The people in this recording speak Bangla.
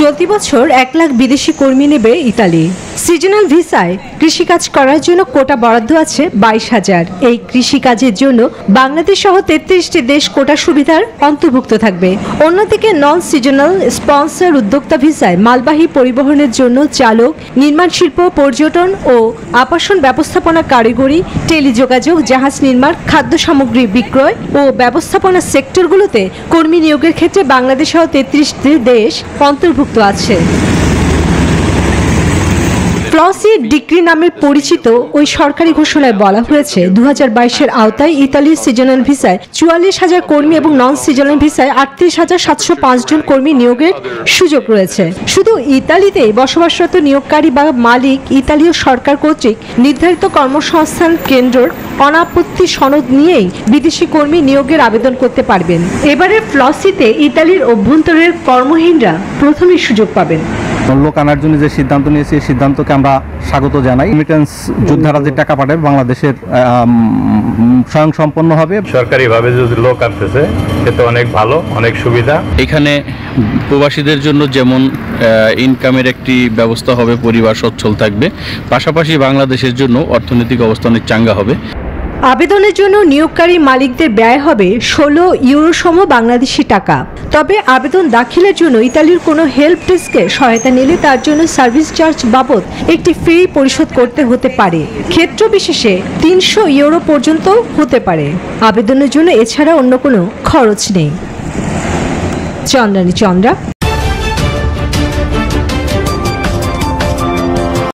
চলতি বছর এক লাখ বিদেশি কর্মী নেবে ইতালি। সিজনাল ভিসায় কৃষিকাজ করার জন্য কোটা বরাদ্দ আছে বাইশ হাজার। এই কৃষিকাজের জন্য বাংলাদেশ সহ তেত্রিশটি দেশ কোটা সুবিধার অন্তর্ভুক্ত থাকবে। অন্যদিকে নন সিজনাল স্পন্সর উদ্যোক্তা ভিসায় মালবাহী পরিবহনের জন্য চালক, নির্মাণ শিল্প, পর্যটন ও আবাসন ব্যবস্থাপনা কারিগরি, টেলিযোগাযোগ, জাহাজ নির্মাণ, খাদ্য সামগ্রী বিক্রয় ও ব্যবস্থাপনা সেক্টরগুলোতে কর্মী নিয়োগের ক্ষেত্রে বাংলাদেশ সহ তেত্রিশটি দেশ অন্তর্ভুক্ত আছে। ফ্লসি ডিগ্রি নামে পরিচিত ওই সরকারি ঘোষণায় বলা হয়েছে দু হাজার আওতায় ইতালির সিজনাল ভিসায় চুয়াল্লিশ হাজার কর্মী এবং নন সিজনাল ভিসায় আটত্রিশ হাজার সাতশো জন কর্মী নিয়োগের সুযোগ রয়েছে। শুধু ইতালিতে বসবাসরত নিয়োগকারী বা মালিক ইতালীয় সরকার কর্তৃক নির্ধারিত কর্মসংস্থান কেন্দ্রর অনাপত্তি সনদ নিয়েই বিদেশি কর্মী নিয়োগের আবেদন করতে পারবেন। এবারে ফ্লসিতে ইতালির অভ্যন্তরের কর্মহীনরা প্রথমেই সুযোগ পাবেন। লোক আনার জন্য যে সিদ্ধান্ত নিয়েছি এই সিদ্ধান্তকে আমরা স্বাগত জানাই। রেমিটেন্স যোদ্ধারা যে টাকা পাঠাবে বাংলাদেশের স্বয়ং সম্পন্ন হবে। সরকারিভাবে যদি লোক আসতেছে সেটা অনেক ভালো অনেক সুবিধা। এখানে প্রবাসীদের জন্য যেমন ইনকামের একটি ব্যবস্থা হবে পরিবার সচ্ছল থাকবে পাশাপাশি বাংলাদেশের জন্য অর্থনৈতিক অবস্থা অনেক চাঙ্গা হবে। আবেদনের জন্য নিয়োগকারী মালিকদের ব্যয় হবে ষোলো ইউরো সম বাংলাদেশি টাকা। তবে আবেদন দাখিলের জন্য ইতালির কোনো হেল্প ডেস্কে সহায়তা নিলে তার জন্য সার্ভিস চার্জ বাবদ একটি ফি পরিশোধ করতে হতে পারে। ক্ষেত্র বিশেষে তিনশো ইউরো পর্যন্ত হতে পারে। আবেদনের জন্য এছাড়া অন্য কোনো খরচ নেই। চন্দ্রানী চন্দ্রা